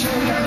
Show